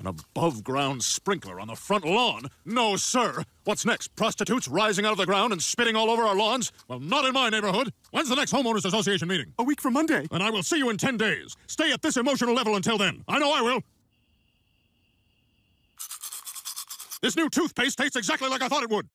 An above ground sprinkler on the front lawn? No, sir. What's next? Prostitutes rising out of the ground and spitting all over our lawns? Well, not in my neighborhood. When's the next Homeowners Association meeting? A week from Monday. And I will see you in 10 days. Stay at this emotional level until then. I know I will. This new toothpaste tastes exactly like I thought it would.